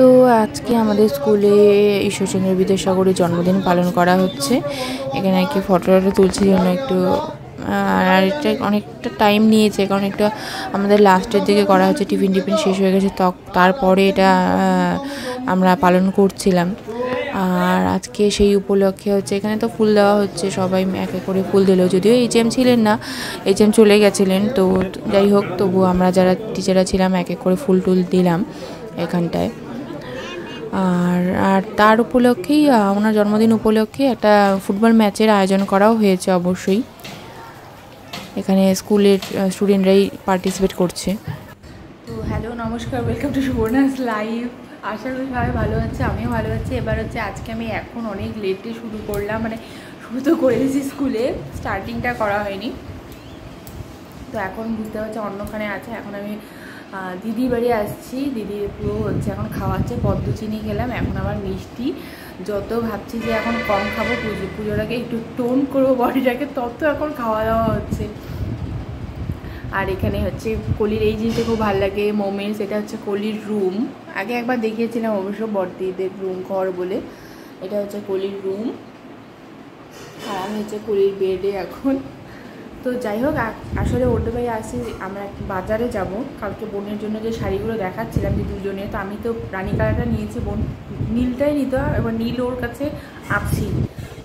তো আজকে আমাদের স্কুলে ঈশ্বরচন্দ্র বিদ্যাসাগরের জন্মদিন পালন করা হচ্ছে। এখানে আর কি ফটো টটো তুলছে জন্য একটু আর এটা অনেকটা টাইম নিয়েছে। কারণ একটা আমাদের লাস্টের দিকে করা হচ্ছে টিফিন টিফিন শেষ হয়ে গেছে তক তারপরে এটা আমরা পালন করছিলাম। আর আজকে সেই উপলক্ষে হচ্ছে, এখানে তো ফুল দেওয়া হচ্ছে, সবাই এক এক করে ফুল দিল। যদিও এইচ এম ছিলেন না এইচ এম চলে গেছিলেন, তো যাই হোক তবু আমরা যারা টিচাররা ছিলাম, এক এক করে ফুল টুল দিলাম এখানটায়। আর আর তার উপলক্ষেই ওনার জন্মদিন উপলক্ষে একটা ফুটবল ম্যাচের আয়োজন করাও হয়েছে অবশ্যই। এখানে স্কুলের স্টুডেন্টরাই পার্টিসিপেট করছে। তো হ্যালো, নমস্কার ওয়েলকাম টু সুবর্ণাস লাইভ আশা করি সবাই ভালো আছে, আমিও ভালো আছি। এবার হচ্ছে আজকে আমি এখন অনেক লেটে শুরু করলাম মানে শুরু তো করে দিয়েছি স্কুলে স্টার্টিংটা করা হয়নি। তো এখন বুঝতে পারছি অন্যখানে আছে, এখন আমি দিদি বাড়ি আসছি। দিদি পুরো হচ্ছে এখন খাওয়াচ্ছে, পদ্ম চিনি খেলাম, এখন আবার মিষ্টি। যত ভাবছি যে এখন কম খাব, পুজো, পুজোটাকে একটু টোন করব বডিটাকে, তত এখন খাওয়া দাওয়া হচ্ছে। আর এখানে হচ্ছে কলির এই জিনিসটা খুব ভালো লাগে, মোমেন্টস, এটা হচ্ছে কলির রুম আগে একবার দেখিয়েছিলাম অবশ্য বর্দিদের রুম ঘর বলে। এটা হচ্ছে কলির রুম আর আমি হচ্ছে কলির বেডে এখন তো যাই হোক আসলে ওটা ভাই আসি, আমরা বাজারে যাব। কালকে বোনের জন্য যে শাড়িগুলো দেখাচ্ছিলাম যে দুজনে, তো আমি তো রানী কালারটা নিয়েছি, বোন নীলটাই নিতে, এবার নীল ওর কাছে আছি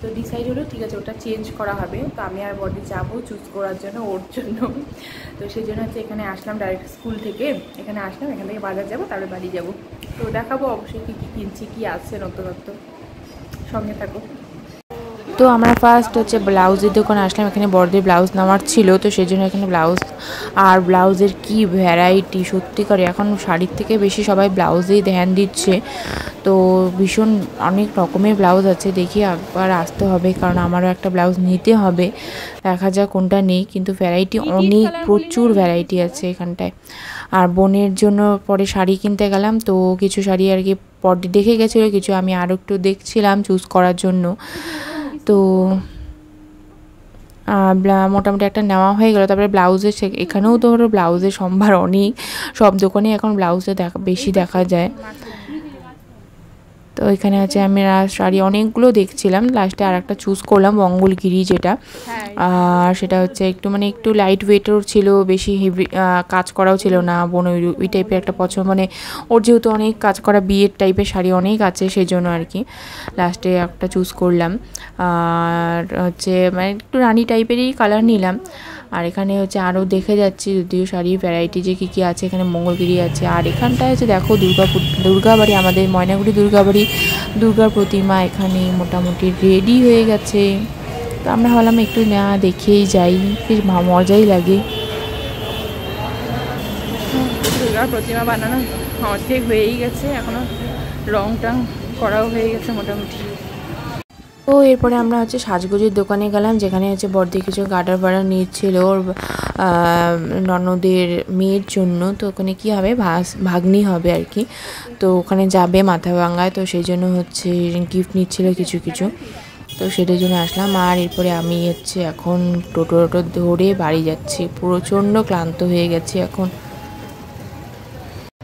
তো ডিসাইড হলো, ঠিক আছে, ওটা চেঞ্জ করা হবে। তো আমি আর বডি যাব চুজ করার জন্য, ওর জন্য। তো সেই জন্য হচ্ছে এখানে আসলাম ডাইরেক্ট স্কুল থেকে। এখানে আসলাম, এখান থেকে বাজার যাব, তারপরে বাড়ি যাব। তো দেখাবো অবশ্যই কী কী কিনছি, কী আছে নতুনত্ব। সঙ্গে থাকো। তো আমরা ফার্স্ট হচ্ছে ব্লাউজের দোকানে আসলাম এখানে বড়দের ব্লাউজ নেওয়ার ছিল তো সেই জন্য এখানে ব্লাউজ আর ব্লাউজের কি ভ্যারাইটি সত্যি করে এখন শাড়ির থেকে বেশি সবাই ব্লাউজেই ধ্যান দিচ্ছে। তো ভীষণ অনেক রকমের ব্লাউজ আছে দেখি একবার আসতে হবে কারণ আমারও একটা ব্লাউজ নিতে হবে দেখা যাক কোনটা নেই কিন্তু ভ্যারাইটি অনেক প্রচুর ভ্যারাইটি আছে এখানটায়। আর বোনের জন্য পরে শাড়ি কিনতে গেলাম তো কিছু শাড়ি আর কি পরটি দেখে গেছিল কিছু আমি আরও একটু দেখছিলাম চুজ করার জন্য। তো মোটামুটি একটা নেওয়া হয়ে গেল। তারপরে ব্লাউজের এখানেও তো ব্লাউজের সম্ভার অনেক। সব দোকানে এখন ব্লাউজে দেখা বেশি দেখা যায়। তো এখানে আছে আমি শাড়ি অনেকগুলো দেখছিলাম। লাস্টে আর একটা চুজ করলাম মঙ্গলগিরি যেটা। আর সেটা হচ্ছে একটু মানে একটু লাইট ওয়েটেরও ছিল বেশি হেভি কাজ করাও ছিল না। বোন ওই ওই টাইপের একটা পছন্দ মানে ওর যেহেতু অনেক কাজ করা বিয়ের টাইপের শাড়ি অনেক আছে সেই জন্য আর কি। লাস্টে একটা চুজ করলাম। আর হচ্ছে মানে একটু রানি টাইপেরই কালার নিলাম। আর এখানে হচ্ছে আরও দেখে যাচ্ছি যদিও শাড়ির ভ্যারাইটি যে কী কী আছে, এখানে মঙ্গলগিরি আছে। আর এখানটায় হচ্ছে দেখো দুর্গাপুর দুর্গাবাড়ি আমাদের ময়নাগুড়ি দুর্গাবাড়ি দুর্গার প্রতিমা এখানে মোটামুটি রেডি হয়ে গেছে। তো আমরা ভাবলাম একটু না দেখেই যাই, বেশ মজাই লাগে। দুর্গার প্রতিমা বানানো অর্ধেক হয়েই গেছে এখনও রং টং করাও হয়ে গেছে মোটামুটি। তো এরপরে আমরা হচ্ছে সাজগোজের দোকানে গেলাম, যেখানে হচ্ছে বর্দি কিছু গাডার ভাড়া নিচ্ছিল ওর ননদের মেয়ের জন্য। তো ওখানে কি হবে? ভাগ্নি হবে আর কি। তো ওখানে যাবে মাথা ভাঙায় তো সেই জন্য হচ্ছে গিফট নিচ্ছিল কিছু কিছু। তো সেটার জন্য আসলাম। আর এরপরে আমি হচ্ছে এখন টোটো টোটো ধরে বাড়ি যাচ্ছি। প্রচণ্ড ক্লান্ত হয়ে গেছি এখন।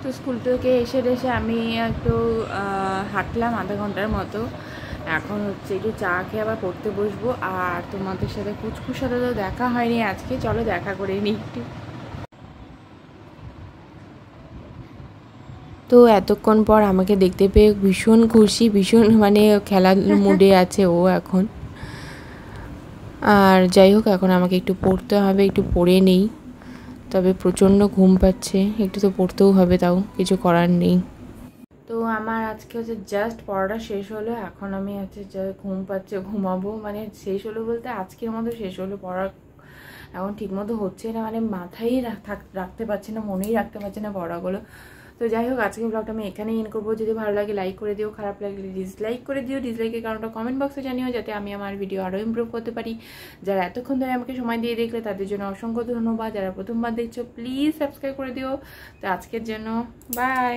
তো স্কুল থেকে এসে এসে আমি একটু হাঁটলাম আধা ঘণ্টার মতো। এখন হচ্ছে একটু চা খেয়ে আবার পড়তে বসবো। আর তোমাদের সাথে কুচকুর সাথে তো দেখা হয়নি আজকে। চলো দেখা করে নিই একটু। তো এতক্ষণ পর আমাকে দেখতে পেয়ে ভীষণ খুশি, ভীষণ মানে খেলার মুডে আছে ও এখন। আর যাই হোক, এখন আমাকে একটু পড়তে হবে, একটু পড়ে নেই। তবে প্রচণ্ড ঘুম পাচ্ছে, একটু তো পড়তেও হবে তাও, কিছু করার নেই। তো আমার আজকে হচ্ছে জাস্ট পড়াটা শেষ হলো, এখন আমি হচ্ছে ঘুম পাচ্ছে ঘুমাবো মানে শেষ হলো বলতে আজকের মতো শেষ হলো পড়া। এখন ঠিকমতো হচ্ছে না মানে মাথায় রাখতে পারছে না, মনেই রাখতে পারছে না পড়াগুলো। তো যাই হোক আজকে ব্লগটা আমি এখানেই ইন করব। যদি ভালো লাগে লাইক করে দিও, খারাপ লাগলে ডিসলাইক করে দিও ডিসলাইকের কারণটা কমেন্ট বক্সে জানিও, যাতে আমি আমার ভিডিও আরও ইমপ্রুভ করতে পারি। যারা এতক্ষণ ধরে আমাকে সময় দিয়ে দেখলে, তাদের জন্য অসংখ্য ধন্যবাদ। যারা প্রথমবার দেখছ প্লিজ সাবস্ক্রাইব করে দিও। তো আজকের জন্য বাই